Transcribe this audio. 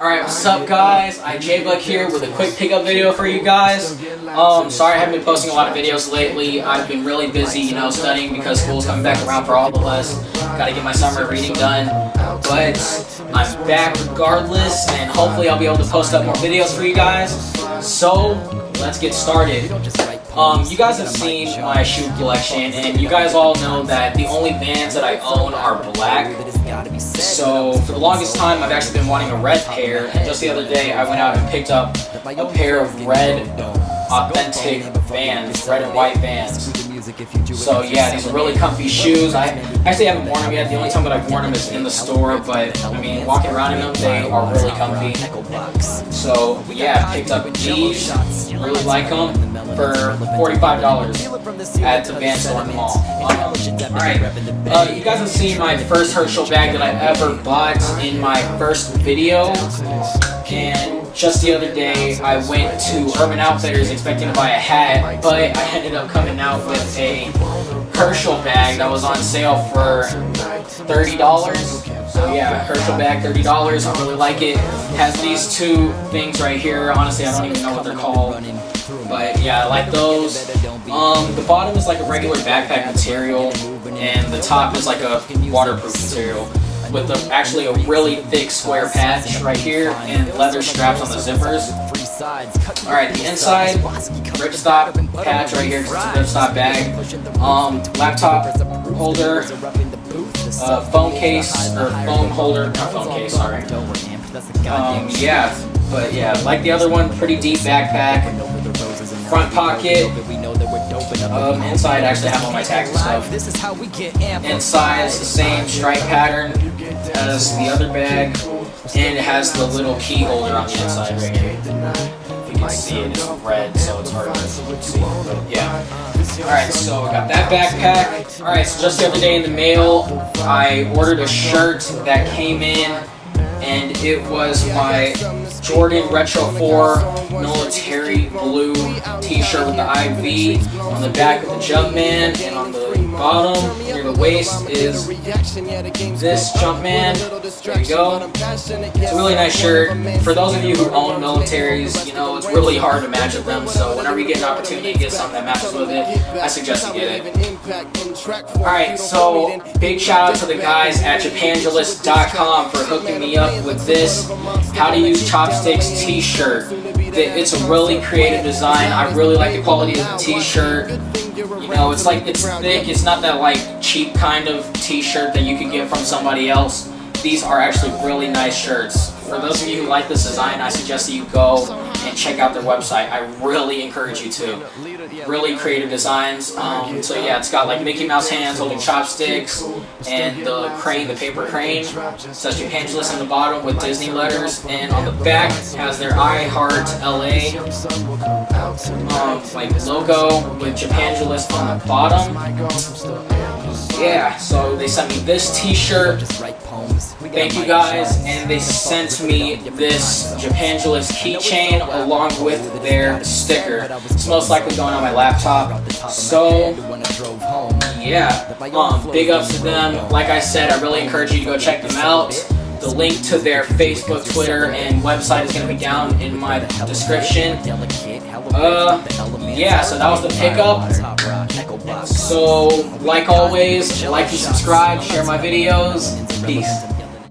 Alright, what's up guys? iJBug here with a quick pickup video for you guys. Um, sorry I haven't been posting a lot of videos lately. I've been really busy, you know, studying because school's coming back around for all of us. Gotta get my summer reading done. But I'm back regardless, and hopefully I'll be able to post up more videos for you guys. So, let's get started. Um, you guys have seen my shoe collection, and you guys all know that the only Vans that I own are black. So for the longest time, I've actually been wanting a red pair, and just the other day, I went out and picked up a pair of red authentic Vans, red and white Vans. So yeah, these are really comfy shoes. I actually haven't worn them yet. The only time that I've worn them is in the store, but I mean, walking around in them, they are really comfy. So yeah, picked up these. Really like them for $45 at the Van store mall. Um, Alright, uh, you guys have seen my first Herschel bag that I ever bought in my first video. And just the other day, I went to Urban Outfitters expecting to buy a hat, but I ended up coming out with a Herschel bag that was on sale for $30. So yeah, Herschel bag, $30. I really like it. Has these two things right here. Honestly, I don't even know what they're called. But yeah, I like those. Um, the bottom is like a regular backpack material, and the top is like a waterproof material with a, actually a really thick square patch right here and leather straps on the zippers. Alright, the inside, ripstop patch right here, ripstop bag. Um, laptop holder, uh, phone case, or phone holder, not phone case, sorry. Um, yeah, but yeah, like the other one, pretty deep backpack, front pocket, um, inside I actually have all my tags and stuff. Inside is the same stripe pattern as the other bag, and it has the little key holder on the inside right here. You can see it, it's red, so it's hard to see, but yeah. Alright, so I got that backpack. Alright, so just the other day in the mail, I ordered a shirt that came in, and it was my Jordan Retro 4 military blue t-shirt with the IV on the back of the Jumpman and on the bottom near the waist is this Jumpman. There you go. It's a really nice shirt. For those of you who own militaries, you know, it's really hard to match with them, so whenever you get an opportunity to get something that matches with it, I suggest you get it. Alright, so big shout out to the guys at Japangeles.com for hooking me up with this How to Use Chopsticks t-shirt. It's a really creative design. I really like the quality of the t-shirt. You know, it's like, it's thick. It's not that like cheap kind of t-shirt that you could get from somebody else. These are actually really nice shirts. For those of you who like this design, I suggest that you go and check out their website. I really encourage you to. Really creative designs. Um, so yeah, it's got like Mickey Mouse hands holding chopsticks and the crane, the paper crane. Says Japangeles on the bottom with Disney letters, and on the back has their I Heart LA um, like logo with Japangeles on the bottom. Yeah, so they sent me this t-shirt. Thank you guys, and they sent me this Japangeles keychain along with their sticker. It's most likely going on my laptop. So, yeah, um, big ups to them. Like I said, I really encourage you to go check them out. The link to their Facebook, Twitter, and website is going to be down in my description. Uh, yeah, so that was the pickup. So, like always, like and subscribe, share my videos. Peace.